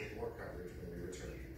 hit more coverage when we return.